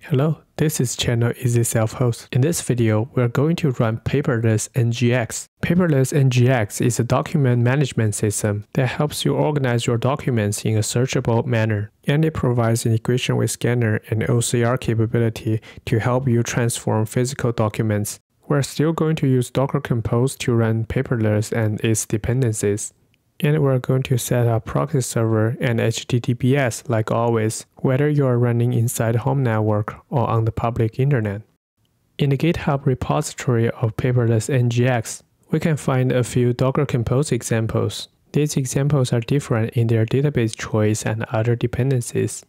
Hello, this is channel Easy Self Host. In this video, we are going to run Paperless NGX. Paperless NGX is a document management system that helps you organize your documents in a searchable manner, and it provides integration with scanner and OCR capability to help you transform physical documents. We're still going to use Docker Compose to run Paperless and its dependencies and we're going to set up proxy server and HTTPS like always, whether you are running inside home network or on the public internet. In the GitHub repository of paperless NGX, we can find a few Docker Compose examples. These examples are different in their database choice and other dependencies.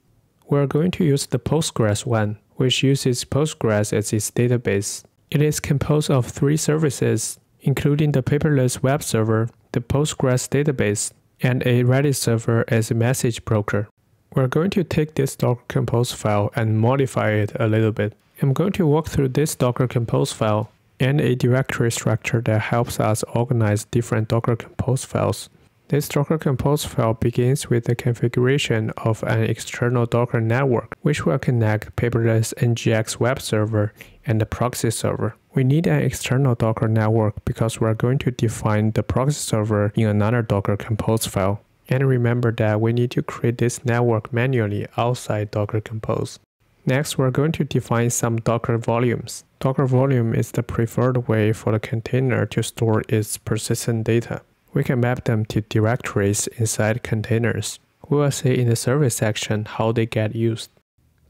We're going to use the Postgres one, which uses Postgres as its database. It is composed of three services, including the paperless web server, the Postgres database, and a Redis server as a message broker. We're going to take this Docker Compose file and modify it a little bit. I'm going to walk through this Docker Compose file and a directory structure that helps us organize different Docker Compose files. This Docker Compose file begins with the configuration of an external Docker network, which will connect paperless NGX web server and the proxy server. We need an external Docker network because we're going to define the proxy server in another Docker Compose file. And remember that we need to create this network manually outside Docker Compose. Next, we're going to define some Docker volumes. Docker volume is the preferred way for the container to store its persistent data. We can map them to directories inside containers. We will see in the service section how they get used.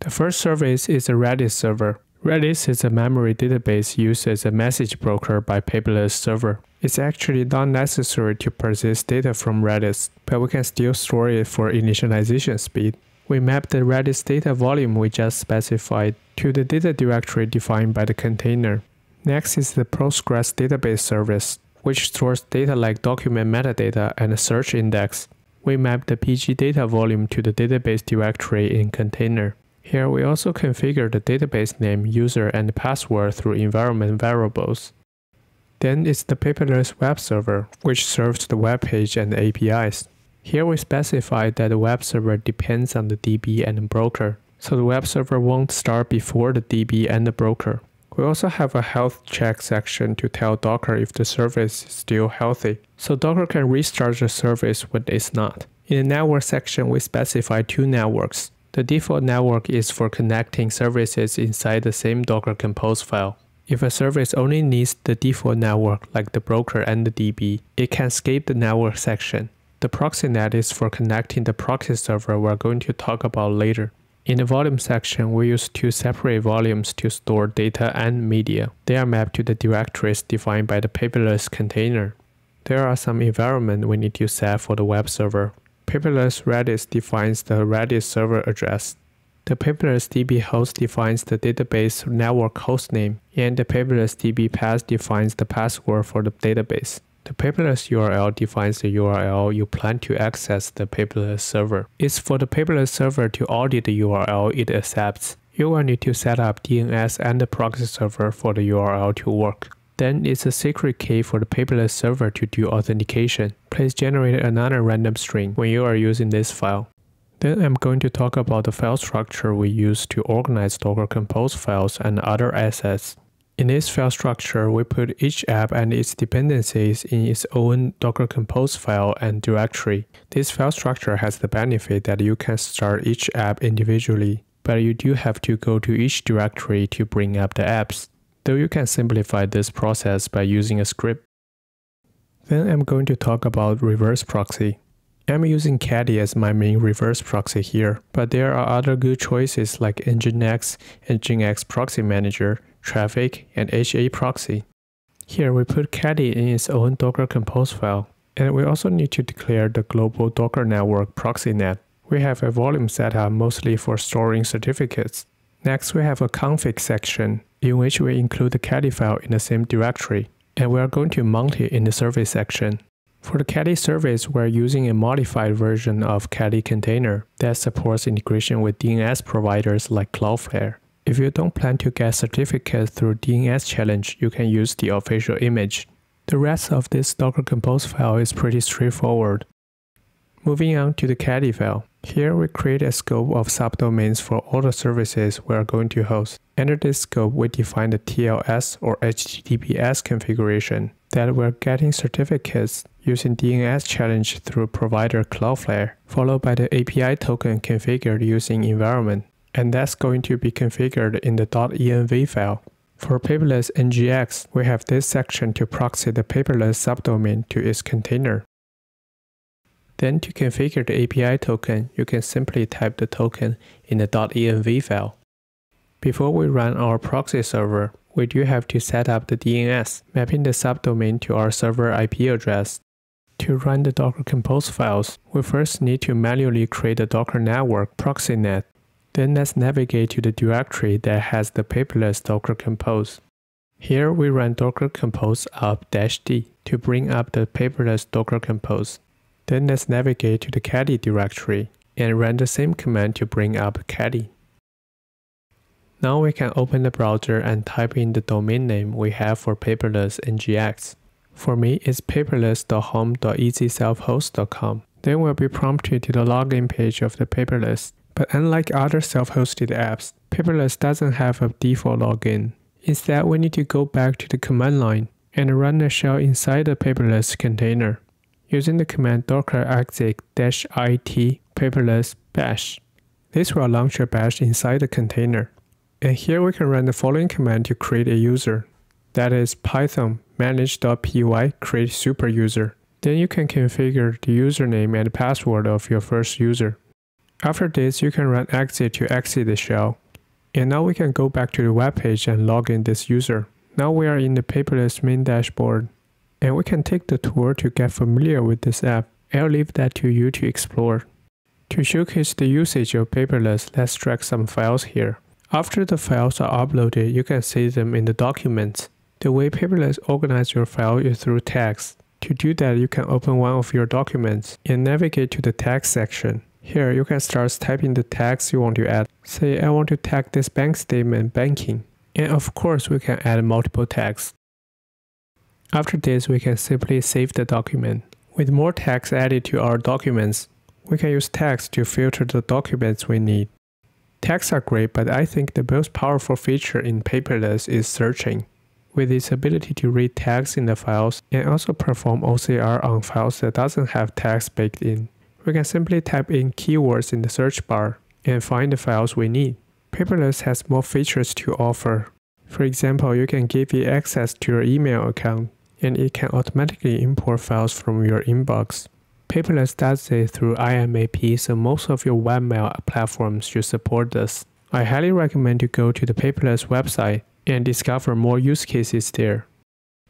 The first service is a Redis server. Redis is a memory database used as a message broker by Paperless server. It's actually not necessary to persist data from Redis, but we can still store it for initialization speed. We map the Redis data volume we just specified to the data directory defined by the container. Next is the Postgres database service, which stores data like document metadata and a search index. We map the PG data volume to the database directory in container. Here we also configure the database name, user, and password through environment variables. Then it's the paperless web server, which serves the web page and APIs. Here we specify that the web server depends on the DB and the broker, so the web server won't start before the DB and the broker. We also have a health check section to tell Docker if the service is still healthy, so Docker can restart the service when it's not. In the network section, we specify two networks, the default network is for connecting services inside the same Docker Compose file. If a service only needs the default network like the broker and the DB, it can skip the network section. The proxynet is for connecting the proxy server we're going to talk about later. In the volume section, we use two separate volumes to store data and media. They are mapped to the directories defined by the paperless container. There are some environment we need to set for the web server. Paperless Redis defines the Redis server address. The Paperless DB host defines the database network hostname, and the Paperless DB pass defines the password for the database. The paperless URL defines the URL you plan to access the paperless server. It's for the paperless server to audit the URL it accepts. You will need to set up DNS and the proxy server for the URL to work. Then it's a secret key for the paperless server to do authentication. Please generate another random string when you are using this file. Then I'm going to talk about the file structure we use to organize Docker Compose files and other assets. In this file structure, we put each app and its dependencies in its own Docker Compose file and directory. This file structure has the benefit that you can start each app individually, but you do have to go to each directory to bring up the apps though you can simplify this process by using a script. Then I'm going to talk about reverse proxy. I'm using Caddy as my main reverse proxy here, but there are other good choices like Nginx, Nginx Proxy Manager, Traefik, and HA Proxy. Here we put Caddy in its own Docker Compose file, and we also need to declare the global Docker network proxynet. We have a volume setup mostly for storing certificates. Next, we have a config section in which we include the Caddy file in the same directory, and we are going to mount it in the service section. For the Caddy service, we're using a modified version of Caddy container that supports integration with DNS providers like Cloudflare. If you don't plan to get certificates through DNS challenge, you can use the official image. The rest of this Docker Compose file is pretty straightforward. Moving on to the Caddy file. Here we create a scope of subdomains for all the services we are going to host. Under this scope, we define the TLS or HTTPS configuration that we're getting certificates using DNS challenge through provider Cloudflare, followed by the API token configured using environment. And that's going to be configured in the .env file. For paperless NGX, we have this section to proxy the paperless subdomain to its container. Then to configure the API token, you can simply type the token in the .env file. Before we run our proxy server, we do have to set up the DNS, mapping the subdomain to our server IP address. To run the Docker Compose files, we first need to manually create a Docker network proxynet. Then let's navigate to the directory that has the paperless Docker Compose. Here we run docker compose up-d to bring up the paperless Docker Compose. Then let's navigate to the caddy directory and run the same command to bring up caddy. Now we can open the browser and type in the domain name we have for paperless ngx. For me, it's paperless.home.easyselfhost.com. Then we'll be prompted to the login page of the paperless. But unlike other self-hosted apps, paperless doesn't have a default login. Instead, we need to go back to the command line and run a shell inside the paperless container using the command docker exec -it paperless bash. This will launch a bash inside the container. And here we can run the following command to create a user. That is python manage.py create super user. Then you can configure the username and password of your first user. After this, you can run exit to exit the shell. And now we can go back to the web page and log in this user. Now we are in the paperless main dashboard and we can take the tour to get familiar with this app. I'll leave that to you to explore. To showcase the usage of paperless, let's drag some files here. After the files are uploaded, you can see them in the documents. The way paperless organize your file is through tags. To do that, you can open one of your documents and navigate to the tag section. Here, you can start typing the tags you want to add. Say, I want to tag this bank statement banking. And of course, we can add multiple tags. After this, we can simply save the document. With more tags added to our documents, we can use tags to filter the documents we need. Tags are great, but I think the most powerful feature in paperless is searching. With its ability to read tags in the files and also perform OCR on files that doesn't have tags baked in, we can simply type in keywords in the search bar and find the files we need. Paperless has more features to offer. For example, you can give it access to your email account and it can automatically import files from your inbox. Paperless does it through IMAP, so most of your webmail platforms should support this. I highly recommend you go to the Paperless website and discover more use cases there.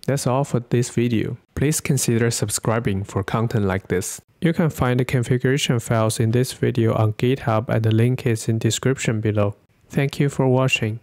That's all for this video. Please consider subscribing for content like this. You can find the configuration files in this video on GitHub and the link is in description below. Thank you for watching.